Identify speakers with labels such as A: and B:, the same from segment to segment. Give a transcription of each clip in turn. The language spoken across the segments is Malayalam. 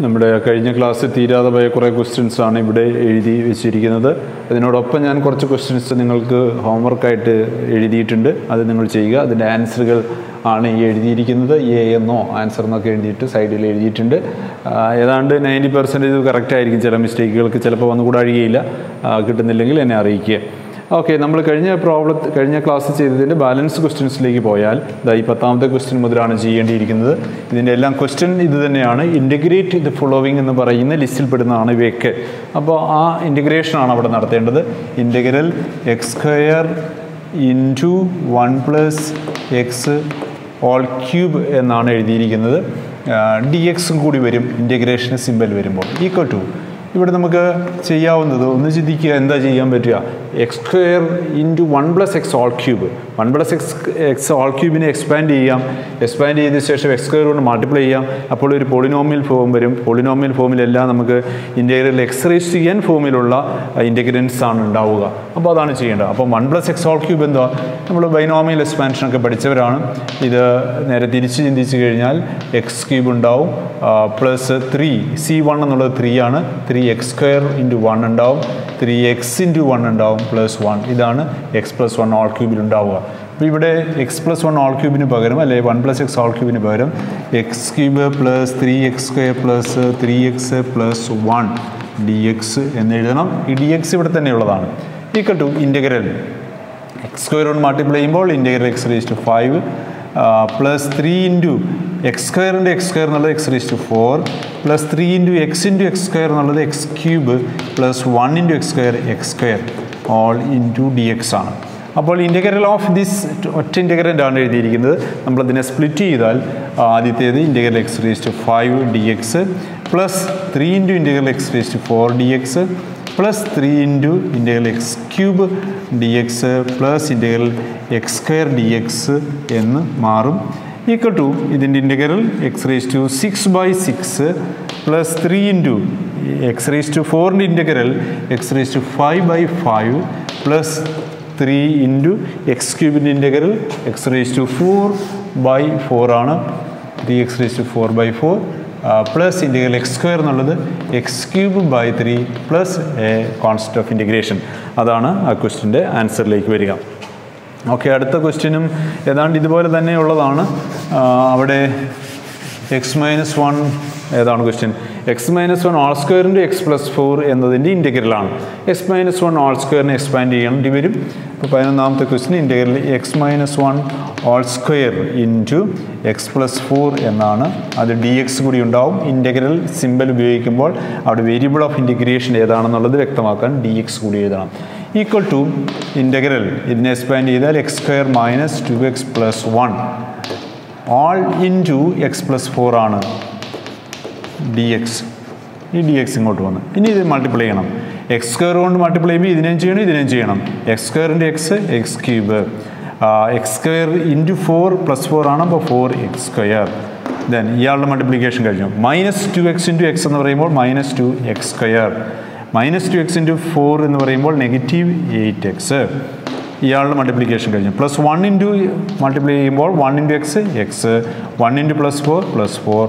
A: നമ്മുടെ കഴിഞ്ഞ ക്ലാസ്സിൽ തീരാതെ പോയ കുറേ ക്വസ്റ്റ്യൻസ് ആണ് ഇവിടെ എഴുതി വെച്ചിരിക്കുന്നത്. അതിനോടൊപ്പം ഞാൻ കുറച്ച് ക്വസ്റ്റ്യൻസ് നിങ്ങൾക്ക് ഹോംവർക്കായിട്ട് എഴുതിയിട്ടുണ്ട്. അത് നിങ്ങൾ ചെയ്യുക. അതിന്റെ ആൻസറുകൾ ആണ് ഈ എഴുതിയിരിക്കുന്നത്. എ എന്നോ ആൻസർ എന്നൊക്കെ എഴുതിയിട്ട് സൈഡിൽ എഴുതിയിട്ടുണ്ട്. ഏതാണ്ട് നയന്റി പെർസെന്റേജ് കറക്റ്റ് ആയിരിക്കും. ചില മിസ്റ്റേക്കുകൾക്ക് ചിലപ്പോൾ വന്നുകൂടാഴികയില്ല. കിട്ടുന്നില്ലെങ്കിൽ എന്നെ അറിയിക്കുക. ഓക്കെ നമ്മൾ കഴിഞ്ഞ പ്രോബ്ലം കഴിഞ്ഞ ക്ലാസ് ചെയ്തതിന്റെ ബാലൻസ് ക്വസ്റ്റ്യൻസിലേക്ക് പോയാൽ ഇതാ ഈ പത്താമത്തെ ക്വസ്റ്റ്യൻ മുതലാണ് ചെയ്യേണ്ടിയിരിക്കുന്നത്. ഇതിന്റെ എല്ലാം ക്വസ്റ്റ്യൻ ഇത് തന്നെയാണ്. ഇന്റഗ്രേറ്റ് ഇത് ഫോളോവിങ് എന്ന് പറയുന്ന ലിസ്റ്റിൽ പെടുന്നതാണ് ഇവയൊക്കെ. അപ്പോൾ ആ ഇന്റഗ്രേഷനാണ് അവിടെ നടത്തേണ്ടത്. Integral x square into one plus x whole cube എന്നാണ് എഴുതിയിരിക്കുന്നത്. ഡി എക്സും കൂടി വരും. ഇന്റഗ്രേഷൻ സിമ്പൽ വരുമ്പോൾ. ഈക്വൽ ടു ഇവിടെ നമുക്ക് ചെയ്യാവുന്നത് ഒന്ന് ചിന്തിക്കുക എന്താ ചെയ്യാൻ പറ്റുക? X square into one plus x whole cube one plus x x whole ക്യൂബിനെ expand ചെയ്യാം. എക്സ്പാൻഡ് ചെയ്ത ശേഷം എക്സ് സ്ക്വയർ കൊണ്ട് മൾട്ടിപ്ലൈ ചെയ്യാം. അപ്പോൾ ഒരു പോളിനോമിയൽ ഫോം വരും. പോളിനോമിയൽ ഫോമിലെല്ലാം നമുക്ക് ഇന്റഗ്രൽ എക്സ് റേസ് ചെയ്യാൻ ഫോമിലുള്ള ഇന്റഗ്രൻസ് ആണ് ഉണ്ടാവുക. അപ്പോൾ അതാണ് ചെയ്യേണ്ടത്. അപ്പോൾ one plus x whole cube എന്താ നമ്മൾ ബൈനോമിയൽ എക്സ്പാൻഷൻ ഒക്കെ പഠിച്ചവരാണ്. ഇത് നേരെ തിരിച്ച് ചിന്തിച്ച് കഴിഞ്ഞാൽ എക്സ് ക്യൂബ് ഉണ്ടാവും. പ്ലസ് ത്രീ സി വൺ എന്നുള്ളത് ത്രീ ആണ്. Three x square into one ഉണ്ടാവും ത്രീ എക്സ് ഇന്റു വൺ ഉണ്ടാവും പ്ലസ് വൺ ഇതാണ് എക്സ് പ്ലസ് വൺ ഓൾ ക്യൂബിൽ ഉണ്ടാവുക. അപ്പോൾ ഇവിടെ എക്സ് പ്ലസ് വൺ ഓൾ ക്യൂബിന് പകരം അല്ലെ വൺ പ്ലസ് എക്സ് ഓൾ ക്യൂബിന് പകരം x cube plus three x square plus three x plus one d x എന്ന് എഴുതണം. ഈ ഡി എക്സ് ഇവിടെ തന്നെയുള്ളതാണ് equal to integral x square കൊണ്ട് മൾട്ടിപ്ലൈ ചെയ്യുമ്പോൾ integral x raise to five plus three into x സ്ക്വയറിന്റെ എക്സ് സ്ക്വയർ എന്നുള്ളത് x raise to four plus three into x into x square എന്നുള്ളത് x cube plus one into x square x square whole into d x ആണ്. അപ്പോൾ ഇന്റഗ്രൽ ഓഫ് ദിസ് ഒറ്റ ഇന്റഗ്രന്റ് ആണ് എഴുതിയിരിക്കുന്നത്. നമ്മളതിനെ സ്പ്ലിറ്റ് ചെയ്താൽ ആദ്യത്തേത് integral x raise to five d x plus three into integral x raise to four d x plus three into integral x cube d x plus integral x square d x എന്ന് മാറും. ഈക്വൽ ടു ഇതിന്റെ integral x raise to six by six plus three into x raise to ഫോറിന്റെ integral x raise to five by five plus three into x ക്യൂബിന്റെ integral x raise to four by four ആണ്. Three x raise to four by four plus integral x square എന്നുള്ളത് x cube by three plus a concept of integration അതാണ് ആ ക്വസ്റ്റിന്റെ ആൻസറിലേക്ക് വരിക. ഓക്കെ അടുത്ത ക്വസ്റ്റ്യനും ഏതാണ്ട് ഇതുപോലെ തന്നെയുള്ളതാണ് ഉള്ളതാണ്. അവിടെ എക്സ് മൈനസ് വൺ ഏതാണ് question x minus one whole സ്ക്വയറിന്റെ എക്സ് പ്ലസ് ഫോർ എന്നതിന്റെ ഇന്റഗ്രലാണ് എക്സ് മൈനസ് വൺ ആൾ സ്ക്വയറിനെ എക്സ്പാൻഡ് ചെയ്യേണ്ടി വരും. ഇപ്പോൾ പതിനൊന്നാമത്തെ ക്വസ്റ്റിന് integral x minus one whole square into x plus four എന്നാണ്. അത് ഡി എക്സ് കൂടി ഉണ്ടാവും. ഇന്റഗ്രൽ സിമ്പിൾ ഉപയോഗിക്കുമ്പോൾ അവിടെ വേരിയബിൾ ഓഫ് ഇന്റിഗ്രേഷൻ ഏതാണെന്നുള്ളത് വ്യക്തമാക്കാൻ ഡി എക്സ് കൂടി എഴുതണം. ഈക്വൽ ടു ഇന്റഗ്രൽ ഇതിനെ എക്സ്പാൻഡ് ചെയ്താൽ x square minus two x plus one whole into x plus four ആണ്. ഡി എക്സ് ഈ ഡി എക്സ് ഇങ്ങോട്ട് വന്നു. ഇനി ഇത് മൾട്ടിപ്ലൈ ചെയ്യണം. എക്സ് സ്ക്വയർ കൊണ്ട് മൾട്ടിപ്ലൈ ചെയ്യുമ്പോൾ ഇതിനേം ചെയ്യണം ഇതിനേം ചെയ്യണം. എക്സ് സ്ക്വയറിന്റെ x x cube x square into four plus four ആണ് അപ്പോൾ ഫോർ എക്സ് സ്ക്വയർ ദെൻ ഇയാളുടെ മൾട്ടിപ്ലിക്കേഷൻ കഴിഞ്ഞു. Minus two x into x എന്ന് പറയുമ്പോൾ minus two x square minus two x into four എന്ന് പറയുമ്പോൾ നെഗറ്റീവ് എയ്റ്റ് എക്സ് ഇയാളുടെ മൾട്ടിപ്ലിക്കേഷൻ കഴിഞ്ഞു. പ്ലസ് വൺ ഇന്റു മൾട്ടിപ്ലൈ ചെയ്യുമ്പോൾ one into x x one into plus four plus four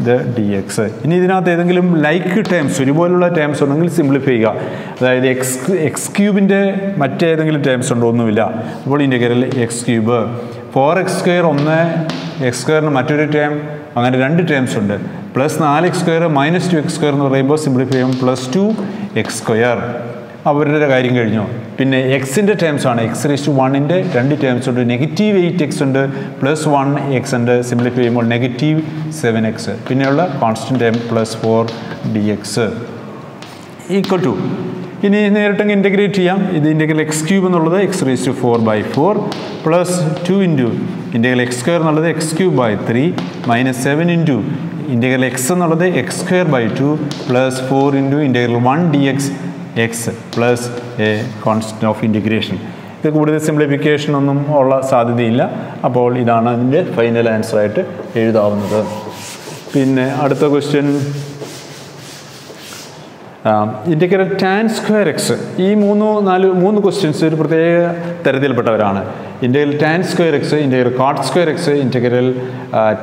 A: ഇത് ഡി എക്സ് ഇനി ഇതിനകത്ത് ഏതെങ്കിലും ലൈക്ക് ടേംസ് ഒരുപോലുള്ള ടേംസ് ഉണ്ടെങ്കിൽ സിംപ്ലിഫൈ ചെയ്യുക. അതായത് എക്സ് എക്സ് ക്യൂബിന്റെ മറ്റേതെങ്കിലും ടേംസ് ഉണ്ടോ ഒന്നുമില്ല. അപ്പോൾ integral x cube four x square ഒന്ന് എക്സ് സ്ക്വയറിന് മറ്റൊരു ടേം അങ്ങനെ രണ്ട് ടേംസ് ഉണ്ട്. പ്ലസ് നാല് x square minus two x square എന്ന് പറയുമ്പോൾ സിംപ്ലിഫൈ ചെയ്യും പ്ലസ് ടു എക്സ് സ്ക്വയർ അവരുടെ കാര്യം കഴിഞ്ഞു? പിന്നെ എക്സിന്റെ ടേംസ് ആണ്. എക്സ് റേസ് ടു വണ്ണിന്റെ രണ്ട് ടേംസ് ഉണ്ട്. നെഗറ്റീവ് എയ്റ്റ് എക്സ് ഉണ്ട്. പ്ലസ് വൺ എക്സ് ഉണ്ട്. സിംപ്ലിഫൈ ചെയ്യുമ്പോൾ നെഗറ്റീവ് സെവൻ എക്സ് പിന്നെയുള്ള constant term plus four d x equal to ഇനി നേരിട്ടങ്ങ് ഇന്റഗ്രേറ്റ് ചെയ്യാം. ഇത് ഇന്റഗ്രൽ എക്സ് ക്യൂബ് എന്നുള്ളത് x raise to four by four plus two into integral x square എന്നുള്ളത് x cube by three minus seven into integral x എന്നുള്ളത് x square by two plus four into integral one d x x plus a constant of integration ഇത് കൂടുതൽ സിംപ്ലിഫിക്കേഷൻ ഒന്നും ഉള്ള സാധ്യതയില്ല. അപ്പോൾ ഇതാണ് അതിന്റെ ഫൈനൽ ആൻസറായിട്ട് എഴുതാവുന്നത്. പിന്നെ അടുത്ത question integral tan square x ഈ മൂന്ന് നാല് മൂന്ന് ക്വസ്റ്റ്യൻസ് ഒരു പ്രത്യേക തരത്തിൽപ്പെട്ടവരാണ്. Integral tan square x integral cot square x integral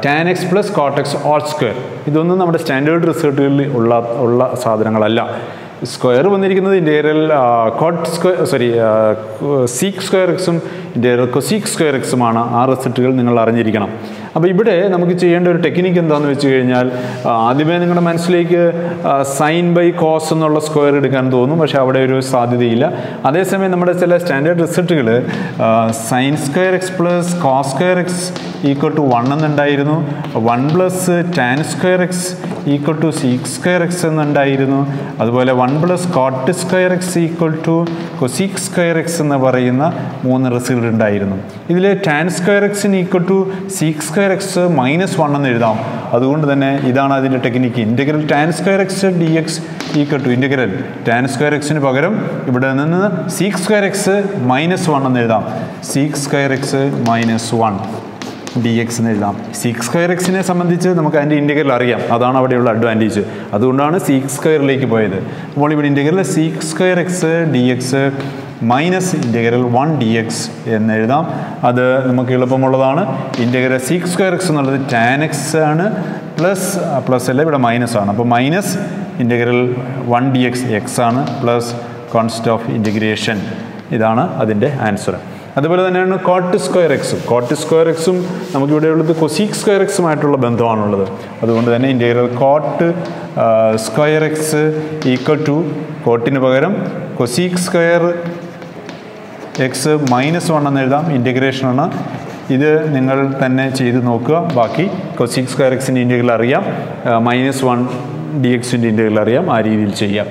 A: tan x plus cot all square ഇതൊന്നും നമ്മുടെ സ്റ്റാൻഡേർഡ് റിസൾട്ടുകളിൽ ഉള്ള ഉള്ള സാധനങ്ങളല്ല. സ്ക്വയർ വന്നിരിക്കുന്നത് integral cot square sorry sec square എക്സും ഇന്റഗ്രൽ കൊസീക്ക് സ്ക്വയർ എക്സുമാണ് ആ റിസൾട്ടുകൾ നിങ്ങൾ അറിഞ്ഞിരിക്കണം. അപ്പോൾ ഇവിടെ നമുക്ക് ചെയ്യേണ്ട ഒരു ടെക്നിക്ക് എന്താണെന്ന് വെച്ച് കഴിഞ്ഞാൽ ആദ്യമേ നിങ്ങളുടെ മനസ്സിലേക്ക് സൈൻ ബൈ കോസ് എന്നുള്ള സ്ക്വയർ എടുക്കാൻ തോന്നും പക്ഷേ അവിടെ ഒരു സാധ്യതയില്ല. അതേസമയം നമ്മുടെ ചില standard റിസൾട്ടുകൾ sine square x plus cos square x equal to one എന്നുണ്ടായിരുന്നു one plus tan square x equal to sec square x എന്നുണ്ടായിരുന്നു അതുപോലെ one plus cot square x equal to cosec square x എന്ന് പറയുന്ന മൂന്ന് റിസൾട്ട് ഉണ്ടായിരുന്നു. ഇതിൽ ടാൻ സ്ക്വയർ എക്സിന് equal to sec square x minus one എന്ന് എഴുതാം. അതുകൊണ്ട് തന്നെ ഇതാണ് അതിന്റെ technique integral tan square x d x equal to integral tan square എക്സിന് പകരം ഇവിടെ നിന്ന് sec square x minus one എന്ന് എഴുതാം. Sec square x minus one d x എന്ന് എഴുതാം സിക്സ് സ്ക്വയർ എക്സിനെ സംബന്ധിച്ച് നമുക്ക് അതിന്റെ ഇന്റഗ്രൽ അറിയാം. അതാണ് അവിടെയുള്ള അഡ്വാന്റേജ് അതുകൊണ്ടാണ് സിക്സ് സ്ക്വയറിലേക്ക് പോയത്. അപ്പോൾ ഇവിടെ integral sec square x d x minus integral one d x എന്ന് എഴുതാം. അത് നമുക്ക് എളുപ്പമുള്ളതാണ്. ഇന്റഗ്രൽ സിക്സ് സ്ക്വയർ എക്സ് എന്നുള്ളത് ടാൻ എക്സ് ആണ് പ്ലസ് പ്ലസ് അല്ല? ഇവിടെ മൈനസ് ആണ്. അപ്പോൾ minus integral one d x x ആണ് പ്ലസ് കോൺസ്റ്റ് ഓഫ് ഇന്റഗ്രേഷൻ ഇതാണ് അതിന്റെ ആൻസർ അതുപോലെ തന്നെയാണ് കോട്ട് സ്ക്വയർ എക്സും കോട്ട് സ്ക്വയർ എക്സും നമുക്കിവിടെ ഉള്ളത് കൊസീക് സ്ക്വയർ എക്സുമായിട്ടുള്ള ബന്ധമാണുള്ളത്. അതുകൊണ്ട് തന്നെ integral cot square x equal two കോട്ടിന് പകരം cosec square x minus one എന്ന് എഴുതാം. ഇന്റഗ്രേഷനാണ് ഇത് നിങ്ങൾ തന്നെ ചെയ്ത് നോക്കുക. ബാക്കി കൊസീക് സ്ക്വയർ എക്സിന്റെ ഇന്റഗ്രൽ അറിയാം മൈനസ് വൺ ഡി എക്സിന്റെ ഇന്റഗ്രൽ അറിയാം. ആ രീതിയിൽ ചെയ്യാം.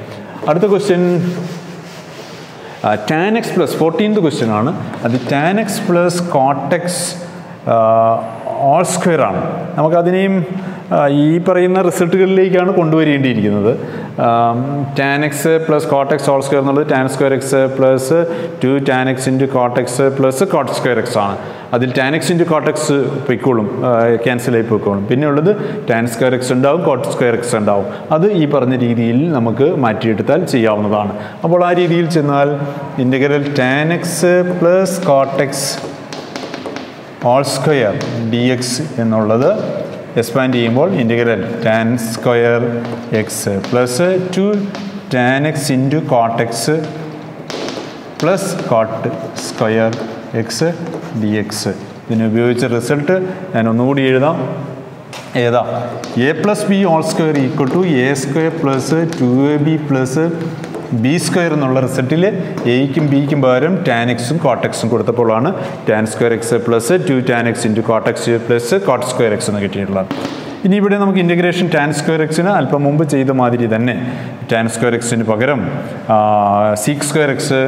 A: അടുത്ത question. Tan x plus fourteenth question ആണ്. അത് tan x plus cot x all square ആണ്. നമുക്കതിനെയും ഈ പറയുന്ന റിസൾട്ടുകളിലേക്കാണ് കൊണ്ടുവരേണ്ടിയിരിക്കുന്നത്. Tan x plus cot x all square എന്നുള്ളത് tan square x plus two tan x into cot x plus cot square x ആണ്. അതിൽ tan x into cot x പൊയ്ക്കോളും cancel ആയി പൊയ്ക്കോളും. പിന്നെ ഉള്ളത് ടാൻ സ്ക്വയർ എക്സ് ഉണ്ടാവും കോട്ട് സ്ക്വയർ എക്സ് ഉണ്ടാവും. അത് ഈ പറഞ്ഞ രീതിയിൽ നമുക്ക് മാറ്റിയെടുത്താൽ ചെയ്യാവുന്നതാണ്. അപ്പോൾ ആ രീതിയിൽ ചെന്നാൽ integral tan x plus cot x all square d x എന്നുള്ളത് എക്സ്പാൻഡ് ചെയ്യുമ്പോൾ integral tan square x plus two tan x into cot x plus cot square x d x ഇതിനുപയോഗിച്ച result ഞാൻ ഒന്നുകൂടി എഴുതാം. ഏതാ? A plus b all square equal to a square plus two a b plus b square എന്നുള്ള റിസൾട്ടിൽ എയ്ക്കും ബിക്കും പകരം ടാൻ എക്സും കോട്ടെക്സും കൊടുത്തപ്പോഴാണ് tan square x plus two tan x into cot x plus cot square x എന്ന് കിട്ടിയിട്ടുള്ളത്. ഇനി ഇവിടെ നമുക്ക് ഇന്റഗ്രേഷൻ ടാൻ സ്ക്വയർ എക്സിന് അല്പം മുമ്പ് ചെയ്ത മാതിരി തന്നെ ടാൻ സ്ക്വയർ എക്സിന് പകരം sec square x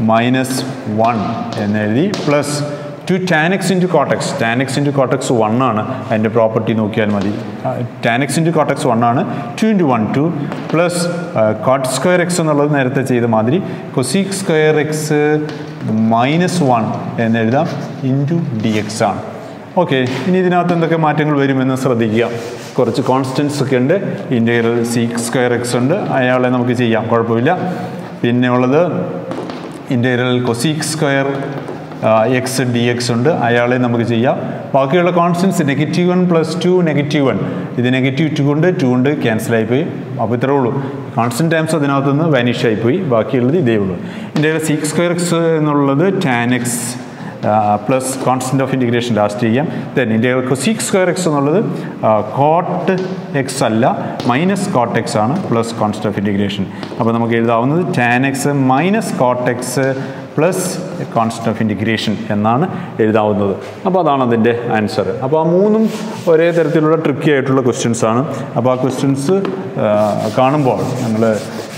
A: minus one എന്നെഴുതി plus two tan x into cot x tan x into cot x one ആണ് അതിന്റെ പ്രോപ്പർട്ടി നോക്കിയാൽ മതി. Tan x into cot x one ആണ് two into one two plus cot square x എന്നുള്ളത് നേരത്തെ ചെയ്ത മാതിരി cosec square x minus one എന്നെഴുതാം ഇന്റു ഡി എക്സ് ആണ്. ഓക്കെ ഇനി ഇതിനകത്ത് എന്തൊക്കെ മാറ്റങ്ങൾ വരുമെന്ന് ശ്രദ്ധിക്കുക. കുറച്ച് കോൺസ്റ്റൻസ് ഒക്കെ ഉണ്ട്. ഇന്റഗ്രൽ സീക്ക് സ്ക്വയർ എക്സ് ഉണ്ട്. അയാളെ നമുക്ക് ചെയ്യാം. കുഴപ്പമില്ല. പിന്നെ ഉള്ളത് integral cosec square x d x ഉണ്ട്. അയാളെ നമുക്ക് ചെയ്യാം. ബാക്കിയുള്ള constants negative one plus two negative one ഇത് നെഗറ്റീവ് ടു ഉണ്ട് ടു ഉണ്ട് ക്യാൻസൽ ആയിപ്പോയി. അപ്പോൾ ഇത്രേ ഉള്ളൂ. കോൺസ്റ്റന്റ് ടൈംസ് അതിനകത്ത് നിന്ന് വാനിഷ് ആയിപ്പോയി. ബാക്കിയുള്ളത് ഇതേ ഉള്ളൂ. ഇന്റഗ്രൽ സിക്സ് സ്ക്വയർ എക്സ് എന്നുള്ളത് tan x plus constant of integration last ചെയ്യാം. Then integral sec square x എന്നുള്ളത് കോട്ട് എക്സ് അല്ല മൈനസ് കോട്ട് എക്സ് ആണ് പ്ലസ് കോൺസ്റ്റന്റ് ഓഫ് ഇന്റിഗ്രേഷൻ അപ്പോൾ നമുക്ക് എഴുതാവുന്നത് tan x minus cot x plus constant of integration എന്നാണ് എഴുതാവുന്നത്. അപ്പോൾ അതാണ് അതിന്റെ ആൻസർ അപ്പോൾ ആ മൂന്നും ഒരേ തരത്തിലുള്ള ട്രിക്കി ആയിട്ടുള്ള ക്വസ്റ്റ്യൻസ് ആണ്. അപ്പോൾ ആ ക്വസ്റ്റ്യൻസ് കാണുമ്പോൾ നമ്മൾ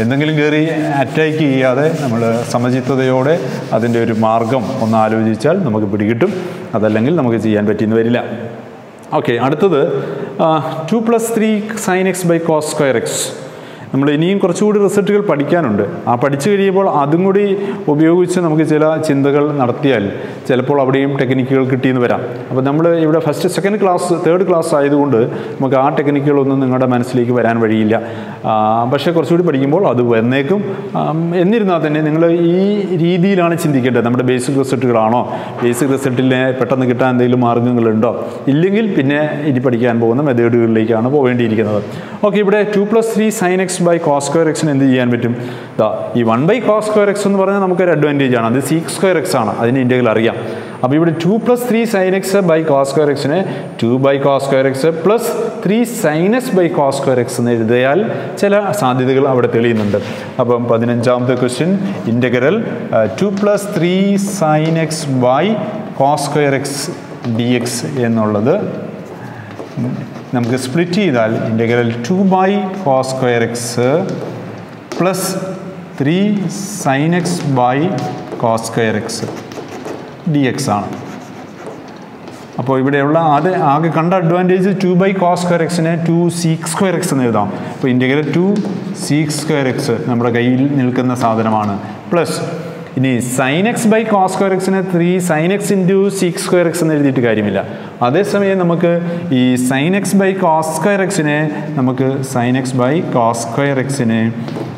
A: എന്തെങ്കിലും കയറി അറ്റാക്ക് ചെയ്യാതെ നമ്മൾ സമചിത്തതയോടെ അതിന്റെ ഒരു മാർഗം ഒന്ന് ആലോചിച്ചാൽ നമുക്ക് പിടികിട്ടും. അതല്ലെങ്കിൽ നമുക്ക് ചെയ്യാൻ പറ്റിയെന്ന് വരില്ല. ഓക്കെ അടുത്തത് two plus three sine x by cos square x നമ്മൾ ഇനിയും കുറച്ചുകൂടി റിസൾട്ടുകൾ പഠിക്കാനുണ്ട്. ആ പഠിച്ചു കഴിയുമ്പോൾ അതും കൂടി ഉപയോഗിച്ച് നമുക്ക് ചില ചിന്തകൾ നടത്തിയാൽ ചിലപ്പോൾ അവിടെയും ടെക്നിക്കുകൾ കിട്ടിയെന്ന് വരാം. അപ്പോൾ നമ്മൾ ഇവിടെ first second class third class ആയതുകൊണ്ട് നമുക്ക് ആ ടെക്നിക്കുകളൊന്നും നിങ്ങളുടെ മനസ്സിലേക്ക് വരാൻ വഴിയില്ല. പക്ഷേ കുറച്ചുകൂടി പഠിക്കുമ്പോൾ അത് വന്നേക്കും. എന്നിരുന്നാൽ തന്നെ നിങ്ങൾ ഈ രീതിയിലാണ് ചിന്തിക്കേണ്ടത്. നമ്മുടെ ബേസിക് റിസൾട്ടുകളാണോ ബേസിക് റിസൾട്ടിനെ പെട്ടെന്ന് കിട്ടാൻ എന്തെങ്കിലും മാർഗങ്ങളുണ്ടോ ഇല്ലെങ്കിൽ പിന്നെ ഇനി പഠിക്കാൻ പോകുന്ന മെത്തേഡുകളിലേക്കാണ് പോവേണ്ടിയിരിക്കുന്നത്. ഓക്കെ ഇവിടെ two plus three sine x by cos square എക്സിന് എന്ത് ചെയ്യാൻ പറ്റും? ദാ ഈ one by cos square x എന്ന് പറഞ്ഞാൽ നമുക്കൊരു അഡ്വാന്റേജ് ആണ്. അത് സീക്സ് സ്ക്വയർ എക്സ് ആണ്. അതിന് ഇന്ത്യയിൽ അറിയാം. അപ്പോൾ ഇവിടെ two plus three sine x by cos square എക്സിന് two by cos square x plus three sine x by cos square x എന്ന് എഴുതിയാൽ ചില സാധ്യതകൾ അവിടെ തെളിയുന്നുണ്ട്. അപ്പം പതിനഞ്ചാമത്തെ question integral two plus three sine x by cos square x d x എന്നുള്ളത് നമുക്ക് സ്പ്ലിറ്റ് ചെയ്താൽ integral two by four square x plus three sine x by cos square x d x ആണ്. അപ്പോൾ ഇവിടെയുള്ള അത് ആകെ കണ്ട advantage two by cos square എക്സിനെ two sec square x എന്ന് എഴുതാം. അപ്പോൾ integral two sec square x നമ്മുടെ കയ്യിൽ നിൽക്കുന്ന സാധനമാണ്. പ്ലസ് ഇനി sine x by cos square എക്സിനെ three sine x into sec square x എന്ന് എഴുതിയിട്ട് കാര്യമില്ല. അതേസമയം നമുക്ക് ഈ sine x by cos square എക്സിനെ നമുക്ക് sine x by cos square എക്സിനെ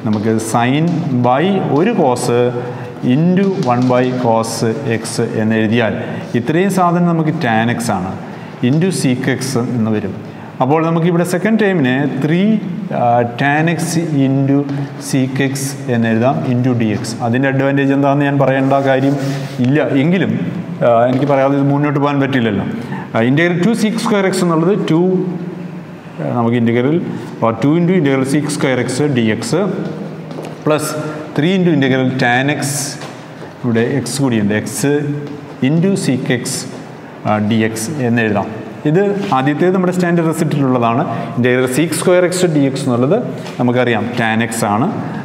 A: നമുക്ക് സൈൻ ബൈ ഒരു cos into one by cos x എന്ന് എഴുതിയാൽ ഇത്രയും സാധനം നമുക്ക് ടാൻ എക്സ് ആണ്. ഇന്റു സീക്ക് എക്സ് എന്ന് വരും. അപ്പോൾ നമുക്ക് ഇവിടെ സെക്കൻഡ് ടൈമിന് three tan x into sec x എന്ന് എഴുതാം ഇന്റു ഡി എക്സ് അതിന്റെ അഡ്വാന്റേജ് എന്താണെന്ന് ഞാൻ പറയേണ്ട കാര്യം ഇല്ല. എങ്കിലും എനിക്ക് പറയാതെ ഇത് മുന്നോട്ട് പോകാൻ പറ്റില്ലല്ലോ. Integral two sec square x എന്നുള്ളത് ടു നമുക്ക് integral two into integral sec square x d x plus three into integral tan x ഇവിടെ എക്സ് കൂടിയുണ്ട് x into sec x d x എന്ന് എഴുതാം ഇത് ആദ്യത്തേത് നമ്മുടെ standard റെസിപ്റ്റിലുള്ളതാണ് integral sec square x d x എന്നുള്ളത് നമുക്കറിയാം. ടാൻ എക്സ് ആണ്.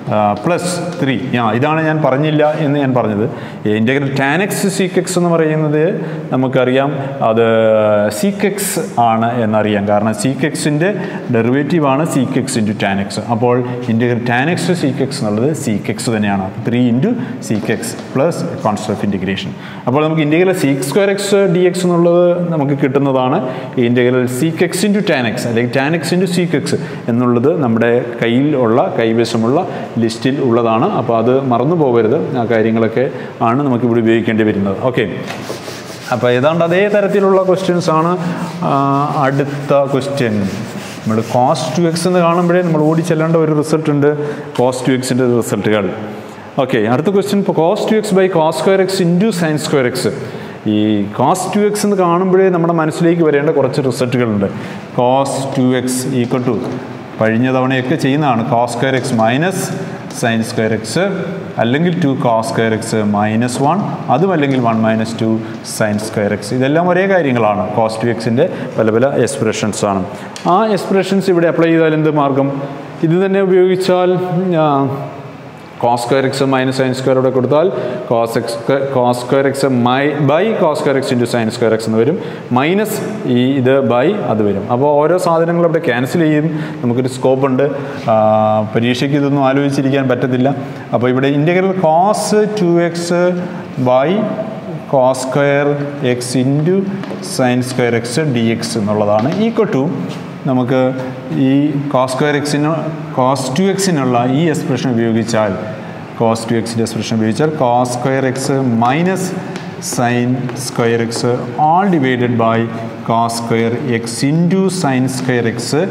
A: പ്ലസ് ത്രീ ആ ഇതാണ് ഞാൻ പറഞ്ഞില്ല എന്ന് ഞാൻ പറഞ്ഞത്. Integral tan x sec x എന്ന് പറയുന്നത് നമുക്കറിയാം. അത് സീക്ക് എക്സ് ആണ് എന്നറിയാം. കാരണം സീക്ക് എക്സിന്റെ ഡെറിവേറ്റീവ് ആണ് സീക്ക് ഇന്റു ടാൻ എക്സ് അപ്പോൾ ഇന്റഗ്രൽ ടാൻ എക്സ് സീക്ക് എന്നുള്ളത് സീക്ക് എക്സ് തന്നെയാണ്. Three into sec x plus concept of integration അപ്പോൾ നമുക്ക് integral sec square x d x എന്നുള്ളത് നമുക്ക് കിട്ടുന്നതാണ്. Integral sec x into tan x അല്ലെങ്കിൽ tan x into sec x എന്നുള്ളത് നമ്മുടെ കയ്യിൽ ഉള്ള കൈവശമുള്ള ലിസ്റ്റിൽ ഉള്ളതാണ്. അപ്പോൾ അത് മറന്നു പോകരുത്. ആ കാര്യങ്ങളൊക്കെ ആണ് നമുക്കിവിടെ ഉപയോഗിക്കേണ്ടി വരുന്നത്. ഓക്കെ. അപ്പോൾ ഏതാണ്ട് അതേ തരത്തിലുള്ള ക്വസ്റ്റ്യൻസ് ആണ് അടുത്ത ക്വസ്റ്റ്യൻ നമ്മൾ കോസ്റ്റ് ടു എക്സ് എന്ന് കാണുമ്പോഴേ നമ്മൾ ഓടി ചെല്ലേണ്ട ഒരു റിസൾട്ട് ഉണ്ട്. കോസ്റ്റ് ടു എക്സിന്റെ റിസൾട്ടുകൾ ഓക്കെ അടുത്ത ക്വസ്റ്റ്യൻ ഇപ്പോൾ cos two x by cos square x into sine square x ഈ കോസ് ടു എക്സ് എന്ന് കാണുമ്പോഴേ നമ്മുടെ മനസ്സിലേക്ക് വരേണ്ട കുറച്ച് റിസൾട്ടുകളുണ്ട് cos two x equal to കഴിഞ്ഞ തവണയൊക്കെ ചെയ്യുന്നതാണ്. Cos square x minus sine square x അല്ലെങ്കിൽ two cos square x minus one അതും അല്ലെങ്കിൽ one minus two sine square x ഇതെല്ലാം ഒരേ കാര്യങ്ങളാണ്. കോസ് ടു എക്സിന്റെ പല പല എക്സ്പ്രഷൻസ് ആണ്. ആ എക്സ്പ്രഷൻസ് ഇവിടെ അപ്ലൈ ചെയ്താൽ എന്ത് മാർഗം? ഇത് തന്നെ ഉപയോഗിച്ചാൽ cos square x minus sine square ഇവിടെ കൊടുത്താൽ cos x cos square x my by cos square x into sine square x എന്ന് വരും. മൈനസ് ഈ ഇത് ബൈ അത് വരും. അപ്പോൾ ഓരോ സാധനങ്ങളും ഇവിടെ ക്യാൻസൽ ചെയ്യും. നമുക്കൊരു സ്കോപ്പ് ഉണ്ട്. പരീക്ഷയ്ക്ക് ഇതൊന്നും ആലോചിച്ചിരിക്കാൻ പറ്റത്തില്ല. അപ്പോൾ ഇവിടെ integral cos two x by cos square x into sine square x d x എന്നുള്ളതാണ്. ഈക്വൽ ടു നമുക്ക് ഈ കോസ് സ്ക്വയർ എക്സിന് കോസ് ടു എക്സിനുള്ള ഈ എക്സ്പ്രഷൻ ഉപയോഗിച്ചാൽ കോസ് ടു എക്സിന്റെ എക്സ്പ്രഷൻ ഉപയോഗിച്ചാൽ cos square x minus sine square x all divided by cos square x into sine square x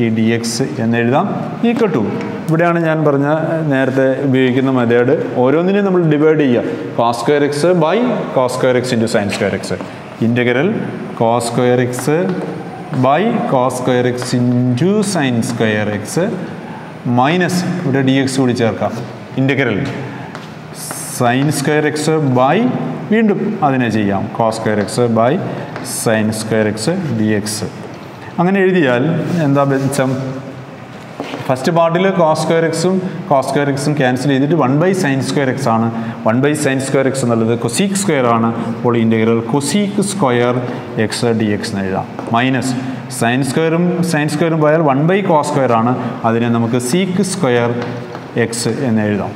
A: ഈ ഡി എക്സ് എന്നെഴുതാം ഈക്വൽ ടു ഇവിടെയാണ് ഞാൻ പറഞ്ഞ നേരത്തെ ഉപയോഗിക്കുന്ന മെത്തേഡ് ഓരോന്നിനെയും നമ്മൾ ഡിവൈഡ് ചെയ്യുക. Cos square x by cos square x into sine square x integral cos square x by cos square x into sine square x minus ഇവിടെ ഡി എക്സ് കൂടി ചേർക്കാം. Integral sine square x by വീണ്ടും അതിനെ ചെയ്യാം. Cos square x by sine square x d x അങ്ങനെ എഴുതിയാൽ എന്താ ബെച്ചം? ഫസ്റ്റ് പാർട്ടിൽ കോസ് സ്ക്വയർ എക്സും കോസ് സ്ക്വയർ എക്സും ക്യാൻസൽ ചെയ്തിട്ട് one by sine square x ആണ്. One by sine square x എന്നുള്ളത് കൊസീക്ക് സ്ക്വയർ ആണ്. അപ്പോൾ integral cosec square x d x എന്ന് എഴുതാം. മൈനസ് സൈൻ സ്ക്വയറും സൈൻ സ്ക്വയറും പോയാൽ വൺ ബൈ കോസ് സ്ക്വയർ ആണ്. അതിനെ നമുക്ക് സീക്ക് സ്ക്വയർ എക്സ് എന്ന് എഴുതാം.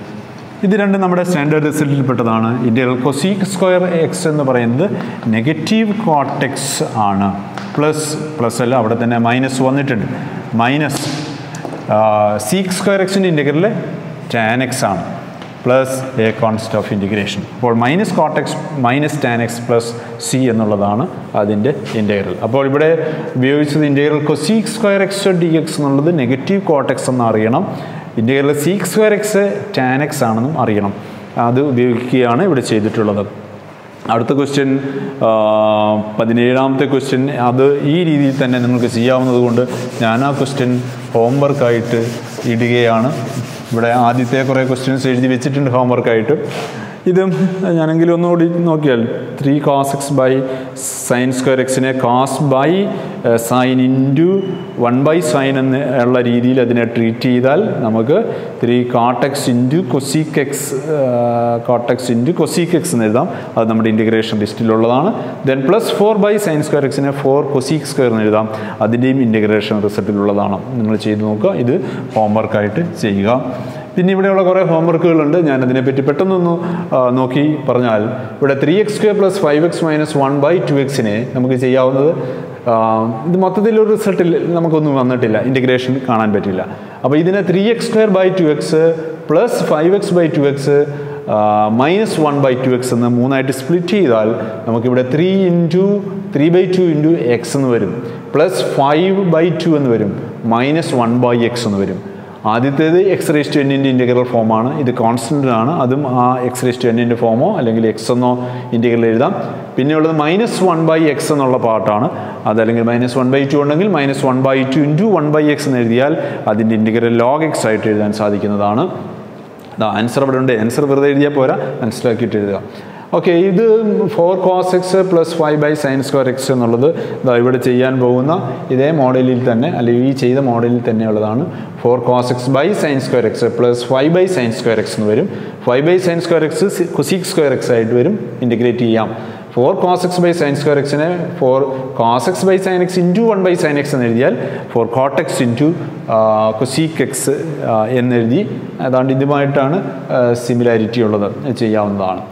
A: ഇത് രണ്ടും നമ്മുടെ സ്റ്റാൻഡേർഡ് റിസൾട്ടിൽ പെട്ടതാണ്. ഇന്റഗ്രൽ കൊസീക്ക് സ്ക്വയർ എക്സ് എന്ന് പറയുന്നത് നെഗറ്റീവ് കോട്ടെക്സ് ആണ്. പ്ലസ് പ്ലസ് അല്ല അവിടെ തന്നെ മൈനസ് വന്നിട്ടുണ്ട്. മൈനസ് സീക്ക് സ്ക്വയർ എക്സിന്റെ ഇന്റഗ്രൽ ടാൻ എക്സ് ആണ് plus a constant of integration അപ്പോൾ minus cot x minus tan x plus c എന്നുള്ളതാണ് അതിന്റെ ഇന്റഗ്രൽ അപ്പോൾ ഇവിടെ ഉപയോഗിച്ചത് integral cosec square x d x എന്നുള്ളത് നെഗറ്റീവ് കോട്ടെക്സ് എന്ന് അറിയണം integral sec square x tan x ആണെന്നും അറിയണം. അത് ഉപയോഗിക്കുകയാണ് ഇവിടെ ചെയ്തിട്ടുള്ളത്. അടുത്ത ക്വസ്റ്റ്യൻ പതിനേഴാമത്തെ ക്വസ്റ്റ്യൻ അത് ഈ രീതിയിൽ തന്നെ നിങ്ങൾക്ക് ചെയ്യാവുന്നത് കൊണ്ട് ഞാൻ ആ ക്വസ്റ്റ്യൻ ഹോംവർക്കായിട്ട് ഇടുകയാണ്. ഇവിടെ ആദ്യത്തെ കുറേ ക്വസ്റ്റ്യൻസ് എഴുതി വെച്ചിട്ടുണ്ട് ഹോംവർക്കായിട്ട് ഇതും ഞാനെങ്കിലും ഒന്നുകൂടി നോക്കിയാൽ three cos x by sine square എക്സിനെ cos by sine into one by sine എന്ന് ഉള്ള രീതിയിൽ അതിനെ ട്രീറ്റ് ചെയ്താൽ നമുക്ക് three cot x into cosec x cot x into cosec x എന്ന് എഴുതാം. അത് നമ്മുടെ integration ലിസ്റ്റിലുള്ളതാണ് then plus four by sine square എക്സിനെ four cosec square എന്ന് എഴുതാം. അതിന്റെയും ഇന്റഗ്രേഷൻ റിസൾട്ടിലുള്ളതാണ് നിങ്ങൾ ചെയ്ത് നോക്കുക. ഇത് ഹോംവർക്കായിട്ട് ചെയ്യുക. പിന്നെ ഇവിടെയുള്ള കുറേ ഹോംവർക്കുകളുണ്ട് ഞാൻ അതിനെപ്പറ്റി പെട്ടെന്നൊന്ന് നോക്കി പറഞ്ഞാൽ ഇവിടെ three x square plus five x minus one by two എക്സിനെ നമുക്ക് ചെയ്യാവുന്നത് ഇത് മൊത്തത്തിലൊരു റിസൾട്ടിൽ നമുക്കൊന്നും വന്നിട്ടില്ല. ഇന്റഗ്രേഷൻ കാണാൻ പറ്റില്ല. അപ്പോൾ ഇതിനെ three x square by two x plus five x by two x minus one by two x എന്ന് മൂന്നായിട്ട് സ്പ്ലിറ്റ് ചെയ്താൽ നമുക്കിവിടെ three into three by two into x എന്ന് വരും. പ്ലസ് ഫൈവ് ബൈ ടു എന്ന് വരും. മൈനസ് വൺ ബൈ എക്സ് എന്ന് വരും. ആദ്യത്തേത് എക്സ് റേസ് ടു എന്നിന്റെ ഇന്റഗ്രൽ ഫോമാണ് ഇത് കോൺസ്റ്റന്റ് ആണ്. അതും ആ എക്സ് റേസ് ടു എന്നിന്റെ ഫോമോ അല്ലെങ്കിൽ എക്സ് എന്നോ ഇന്റഗ്രൽ എഴുതാം. പിന്നെയുള്ളത് മൈനസ് വൺ ബൈ എക്സ് എന്നുള്ള പാർട്ടാണ് അതല്ലെങ്കിൽ മൈനസ് വൺ ബൈ ടു ഉണ്ടെങ്കിൽ minus one by two into one by x എന്ന് എഴുതിയാൽ അതിന്റെ ഇന്റഗ്രൽ ലോഗ് എക്സ് ആയിട്ട് എഴുതാൻ സാധിക്കുന്നതാണ്. ആൻസർ അവിടെ ഉണ്ട്. ആൻസർ വെറുതെ എഴുതിയാൽ പോരാ. മനസ്സിലാക്കിയിട്ട് എഴുതുക. ഓക്കെ ഇത് four cos x plus five by sine square x എന്നുള്ളത് ഇതാ ഇവിടെ ചെയ്യാൻ പോകുന്ന ഇതേ മോഡലിൽ തന്നെ അല്ലെങ്കിൽ ഈ ചെയ്ത മോഡലിൽ തന്നെയുള്ളതാണ് four cos x by sine square x plus five by sine square x എന്ന് വരും. Five by sine square x six square x ആയിട്ട് വരും ഇന്റഗ്രേറ്റ് ചെയ്യാം. Four cos x by sine square എക്സിനെ four cos x by sine x into one by sine x എന്ന് എഴുതിയാൽ four cot x into cosec x എന്നെഴുതി അതാണ്ട് ഇതുമായിട്ടാണ് സിമിലാരിറ്റി ഉള്ളത് ചെയ്യാവുന്നതാണ്.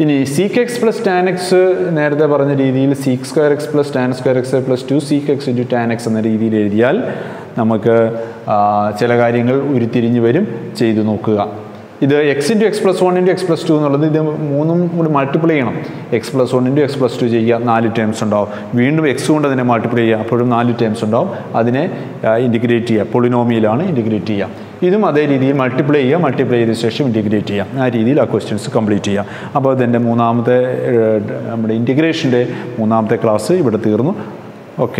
A: ഇനി sec x plus tan x നേരത്തെ പറഞ്ഞ രീതിയിൽ sec square x plus tan square x plus two sec x into tan x എന്ന രീതിയിൽ എഴുതിയാൽ നമുക്ക് ചില കാര്യങ്ങൾ ഉരുത്തിരിഞ്ഞ് വരും. ചെയ്തു നോക്കുക. ഇത് x into x plus one into x plus two എന്നുള്ളത് ഇത് മൂന്നും കൂടി മൾട്ടിപ്ലൈ ചെയ്യണം. X plus one into x plus two ചെയ്യുക നാല് ടേംസ് ഉണ്ടാവും. വീണ്ടും എക്സ് കൊണ്ട് അതിനെ മൾട്ടിപ്ലൈ ചെയ്യുക അപ്പോഴും നാല് ടേംസ് ഉണ്ടാവും. അതിനെ ഇന്റിഗ്രേറ്റ് ചെയ്യുക. പൊളിനോമിയിലാണ് ഇന്റിഗ്രേറ്റ് ചെയ്യുക. ഇതും അതേ രീതിയിൽ മൾട്ടിപ്ലൈ ചെയ്യുക മൾട്ടിപ്ലൈ ചെയ്ത ശേഷം ഇന്റിഗ്രേറ്റ് ചെയ്യാം ആ രീതിയിൽ ആ ക്വസ്റ്റ്യൻസ് കംപ്ലീറ്റ് ചെയ്യാം അപ്പോൾ അതിന്റെ മൂന്നാമത്തെ നമ്മുടെ ഇന്റിഗ്രേഷന്റെ മൂന്നാമത്തെ ക്ലാസ് ഇവിടെ തീർന്നു. ഓക്കെ